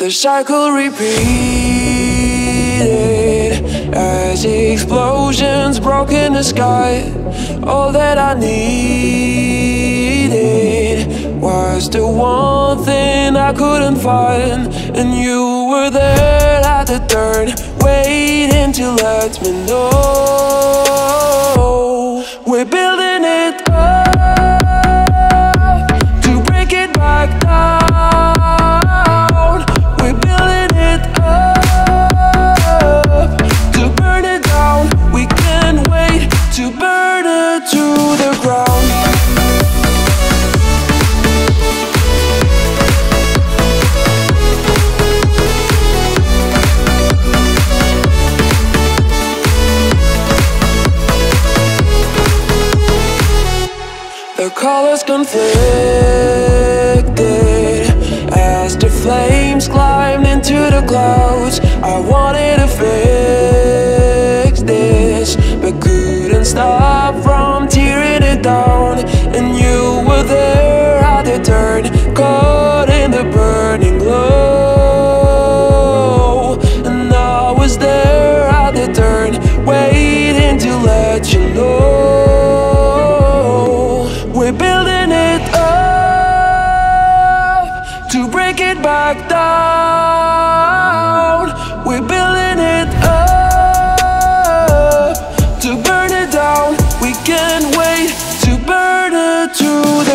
The cycle repeated as explosions broke in the sky. All that I needed was the one thing I couldn't find, and you were there at the turn, waiting to let me know we're building The colors conflicted as the flames climbed into the clouds. I wanted to fix this, but couldn't stop from tearing it down. And you were there at the turn, caught in the burning glow. And I was there at the turn, waiting to let you know. Can't wait to burn it the